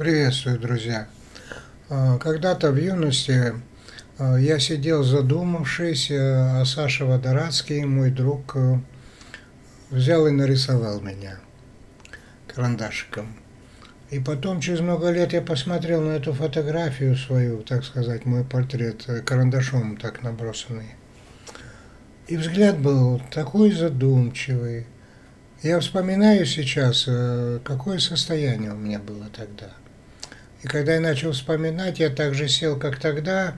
Приветствую, друзья! А, когда-то в юности а, я сидел задумавшись, а Саша Водорадский, мой друг, э, взял и нарисовал меня карандашиком. И потом, через много лет, я посмотрел на эту фотографию свою, так сказать, мой портрет, э, карандашом так набросанный. И взгляд был такой задумчивый. Я вспоминаю сейчас, э, какое состояние у меня было тогда. И когда я начал вспоминать, я также сел, как тогда,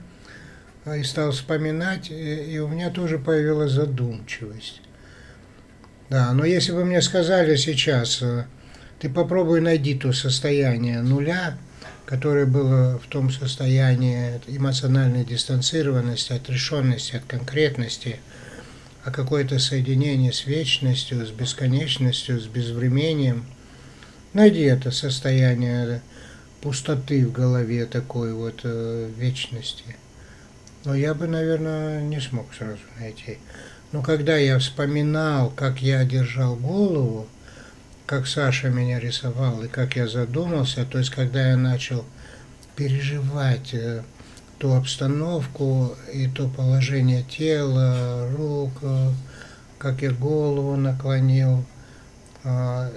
и стал вспоминать, и у меня тоже появилась задумчивость. Да, но если бы мне сказали сейчас, э, ты попробуй найди то состояние нуля, которое было в том состоянии эмоциональной дистанцированности, отрешенности от конкретности, а какое-то соединение с вечностью, с бесконечностью, с безвремением. Найди это состояние пустоты в голове такой вот э, вечности. Но я бы, наверное, не смог сразу найти. Но когда я вспоминал, как я держал голову, как Саша меня рисовал и как я задумался, то есть когда я начал переживать э, ту обстановку и то положение тела, рук, э, как я голову наклонил,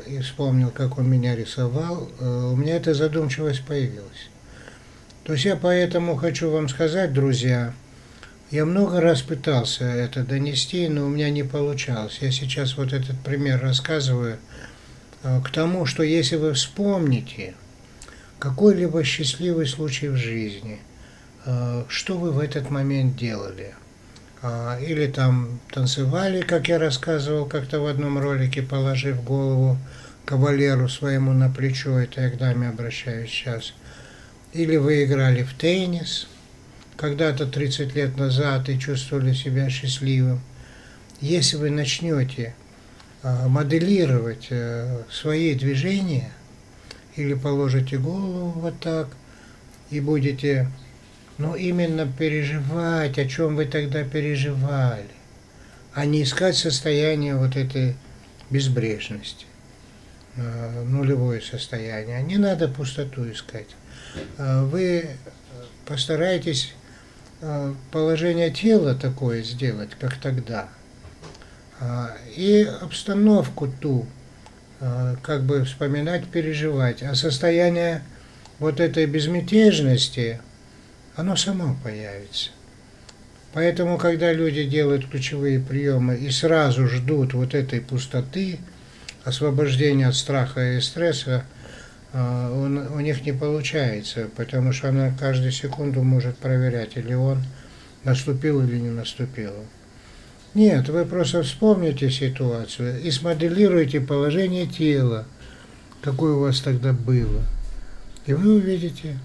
и вспомнил, как он меня рисовал, у меня эта задумчивость появилась. То есть я поэтому хочу вам сказать, друзья, я много раз пытался это донести, но у меня не получалось. Я сейчас вот этот пример рассказываю – Э, к тому, что если вы вспомните какой-либо счастливый случай в жизни, э, что вы в этот момент делали? А, или там танцевали, как я рассказывал как-то в одном ролике, положив голову кавалеру своему на плечо, это я к даме обращаюсь сейчас. Или вы играли в теннис когда-то 30 лет назад и чувствовали себя счастливым. Если вы начнете а, моделировать э, свои движения или положите голову вот так и будете, ну, именно переживать, о чем вы тогда переживали, а не искать состояние вот этой безбрежности, э, нулевое состояние. Не надо пустоту искать. Э, вы постарайтесь положение тела такое сделать, как тогда – а, и обстановку ту, а, как бы вспоминать, переживать. А состояние вот этой безмятежности, оно само появится. Поэтому, когда люди делают ключевые приемы и сразу ждут вот этой пустоты, освобождения от страха и стресса, а, он, у них не получается, потому что она каждую секунду может проверять, или он наступил или не наступил. Нет, вы просто вспомните ситуацию и смоделируйте положение тела, какое у вас тогда было. И вы увидите,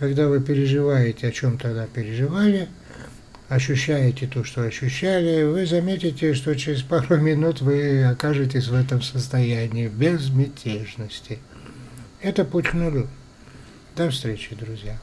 когда вы переживаете, о чем тогда переживали, ощущаете то, что ощущали, вы заметите, что через пару минут вы окажетесь в этом состоянии безмятежности. Это путь к нулю. До встречи, друзья.